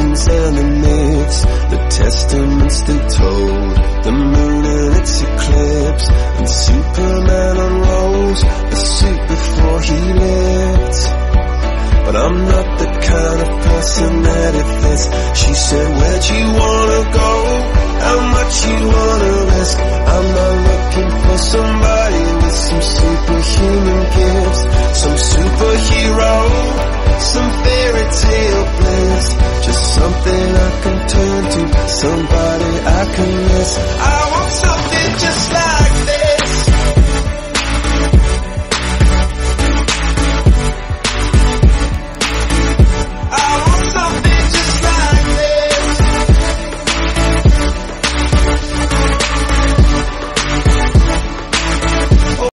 Legends and the myths, the testaments they told, the moon and its eclipse, and Superman unrolls the suit before he lived. But I'm not the kind of person that it fits. She said, where'd you wanna go? How much you wanna risk? Somebody I can miss. I